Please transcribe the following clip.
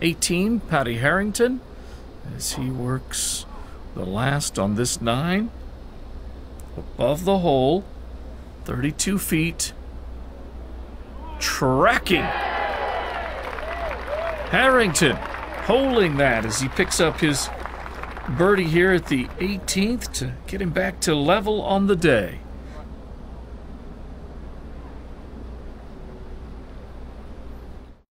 18, Paddy Harrington, as he works the last on this nine. Above the hole, 32 feet. Tracking. Harrington holding that as he picks up his birdie here at the 18th to get him back to level on the day.